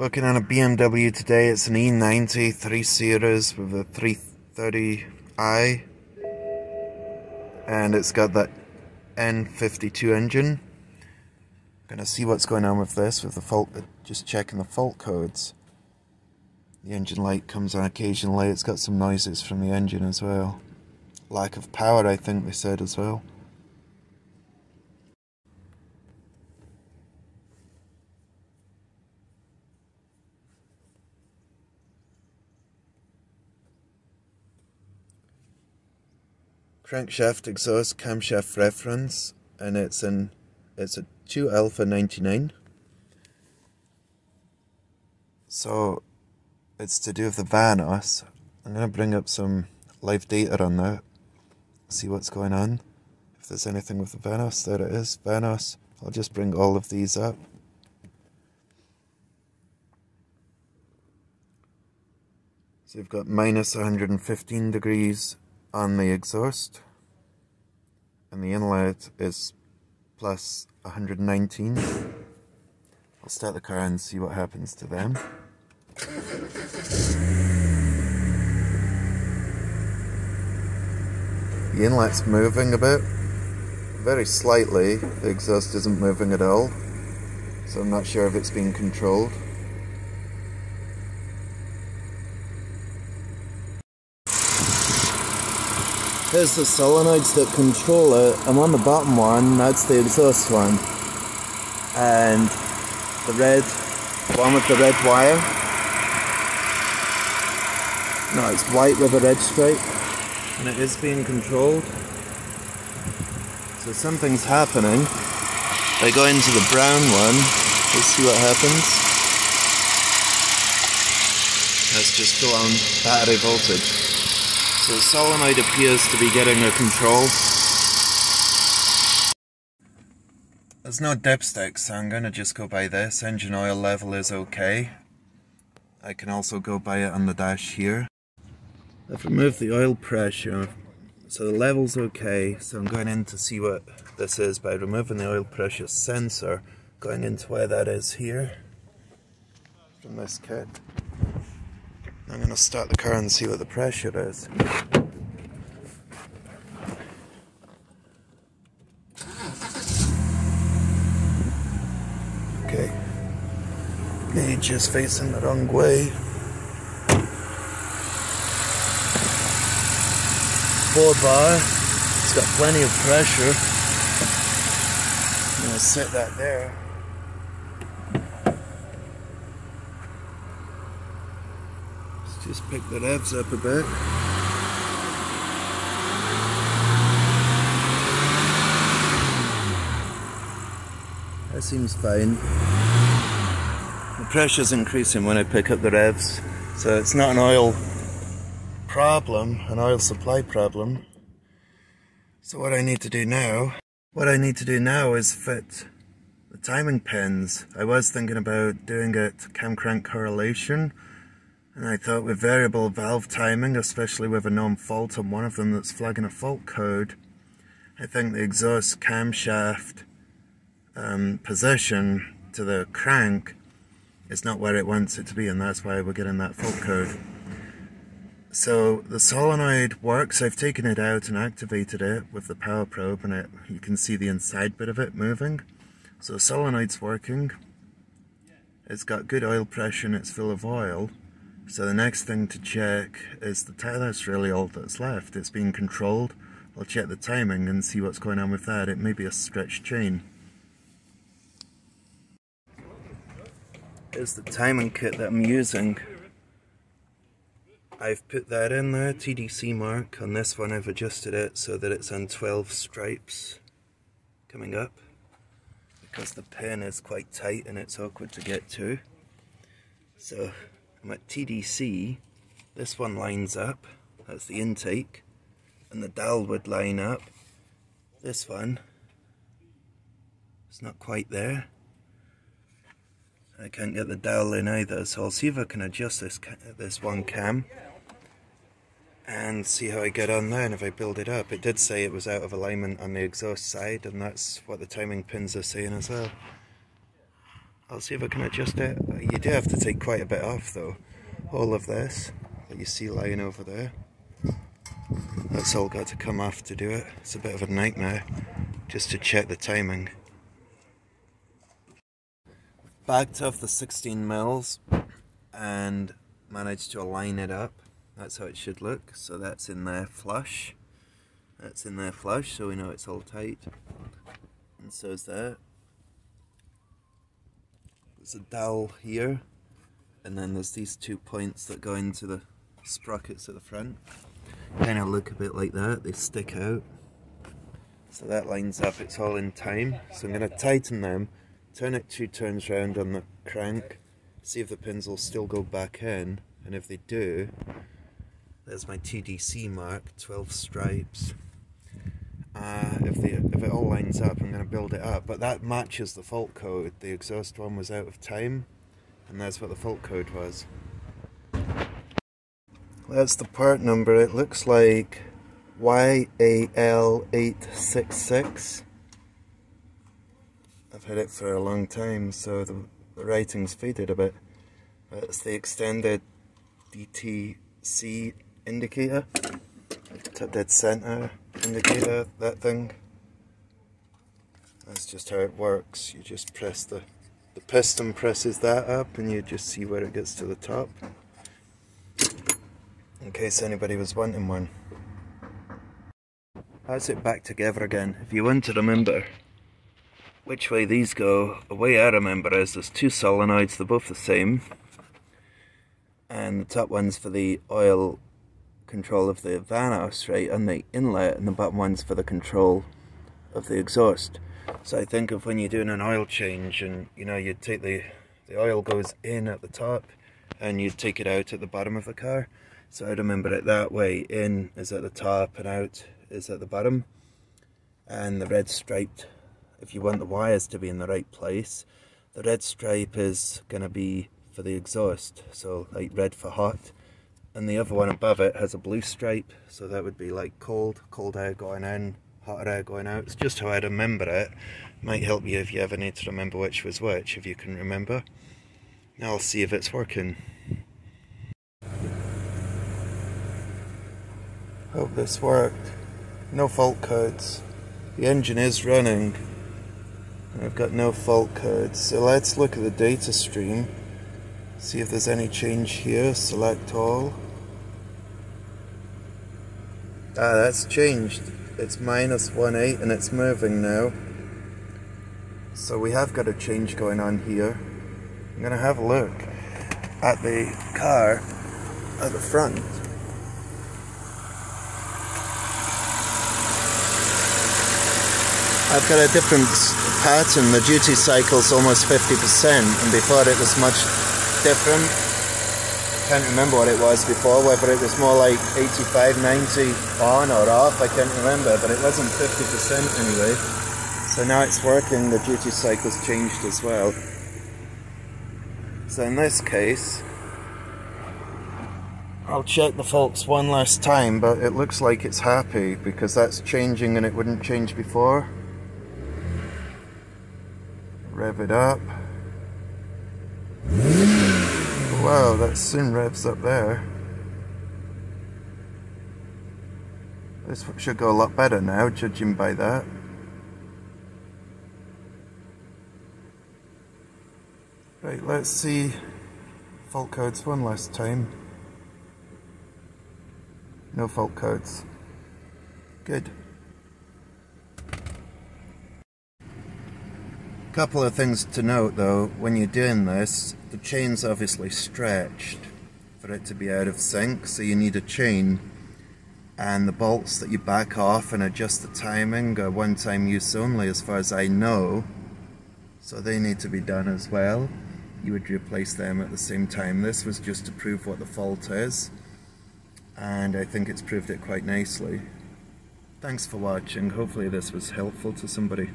Working on a BMW today. It's an E90 3 Series with a 330i. And it's got that N52 engine. Gonna see what's going on with this with the fault, just checking the fault codes. The engine light comes on occasionally. It's got some noises from the engine as well. Lack of power, I think they said as well. Crankshaft exhaust camshaft reference and it's in it's a 2 alpha 99 so it's to do with the Vanos I'm going to bring up some live data on that see what's going on. If there's anything with the Vanos there it is. Vanos I'll just bring all of these up. So you've got minus 115 degrees on the exhaust and the inlet is plus 119 I'll start the car and see what happens to them. The inlet's moving a bit. Very slightly. The exhaust isn't moving at all so I'm not sure if it's being controlled Here's the solenoids that control it. I'm on the bottom one, that's the exhaust one. And the red, one with the red wire. No, it's white with a red stripe. And it is being controlled. So something's happening. I go into the brown one, let's see what happens. Let's just go on battery voltage. So solenoid appears to be getting a control. There's no dipstick, so I'm going to just go by this. Engine oil level is okay. I can also go by it on the dash here. I've removed the oil pressure, so the level's okay. So I'm going in to see what this is by removing the oil pressure sensor, going into where that is here from this kit. I'm going to start the car and see what the pressure is. Okay. Gauge is facing the wrong way. Four bar. It's got plenty of pressure. I'm going to set that there. Just pick the revs up a bit. That seems fine. The pressure's increasing when I pick up the revs, so it's not an oil problem, an oil supply problem. So what I need to do now, what I need to do now is fit the timing pins. I was thinking about doing it cam crank correlation, and I thought with variable valve timing, especially with a known fault on one of them that's flagging a fault code, I think the exhaust camshaft um, position to the crank is not where it wants it to be and that's why we're getting that fault code. So the solenoid works, I've taken it out and activated it with the power probe and it, you can see the inside bit of it moving. So the solenoid's working, it's got good oil pressure and it's full of oil. So the next thing to check is the tire that's really all that's left. It's being controlled. I'll check the timing and see what's going on with that. It may be a stretched chain. Here's the timing kit that I'm using. I've put that in there, TDC mark. On this one I've adjusted it so that it's on 12 stripes coming up. Because the pin is quite tight and it's awkward to get to. So at TDC, this one lines up, that's the intake, and the dowel would line up. This one, it's not quite there. I can't get the dowel in either, so I'll see if I can adjust this this one cam and see how I get on there and if I build it up. It did say it was out of alignment on the exhaust side and that's what the timing pins are saying as well. I'll see if I can adjust it. You do have to take quite a bit off though. All of this that you see lying over there. That's all got to come off to do it. It's a bit of a nightmare just to check the timing. Backed off the 16 mils and managed to align it up. That's how it should look. So that's in there flush. That's in there flush so we know it's all tight. And so is that. There's a dowel here and then there's these two points that go into the sprockets at the front. Kind of look a bit like that they stick out. So that lines up it's all in time. So I'm going to tighten them turn it two turns round on the crank see if the pins will still go back in and if they do there's my TDC mark 12 stripes uh, if, the, if it all lines up I'm going to build it up but that matches the fault code the exhaust one was out of time and that's what the fault code was. That's the part number, it looks like YAL866. I've had it for a long time so the, the writing's faded a bit. It's the extended DTC indicator, dead center indicator, that thing. That's just how it works, you just press the the piston presses that up and you just see where it gets to the top. In case anybody was wanting one. That's it back together again? If you want to remember which way these go the way I remember is there's two solenoids they're both the same. And the top one's for the oil control of the Vanos right and the inlet and the bottom one's for the control of the exhaust so I think of when you're doing an oil change and you know you take the the oil goes in at the top and you take it out at the bottom of the car. So I remember it that way. In is at the top and out is at the bottom. And the red striped, if you want the wires to be in the right place, the red stripe is going to be for the exhaust. So like red for hot. And the other one above it has a blue stripe. So that would be like cold, cold air going in, hot air going out. It's just how I remember it. Might help you if you ever need to remember which was which, if you can remember. Now I'll see if it's working. Hope this worked. No fault codes. The engine is running. I've got no fault codes. So let's look at the data stream. See if there's any change here. Select all. Ah, that's changed it's minus 1.8 and it's moving now. So we have got a change going on here. I'm going to have a look at the car at the front. I've got a different pattern. The duty cycle's almost 50% and before it was much different can't remember what it was before, whether it was more like 85, 90 on or off, I can't remember, but it wasn't 50% anyway. So now it's working, the duty cycle's changed as well. So in this case, I'll check the faults one last time, but it looks like it's happy because that's changing and it wouldn't change before. Rev it up. Wow, that soon revs up there. This should go a lot better now, judging by that. Right, let's see fault codes one last time. No fault codes. Good. Couple of things to note though, when you're doing this, the chain's obviously stretched for it to be out of sync, so you need a chain and the bolts that you back off and adjust the timing are one-time use only as far as I know, so they need to be done as well. You would replace them at the same time. This was just to prove what the fault is, and I think it's proved it quite nicely. Thanks for watching, hopefully this was helpful to somebody.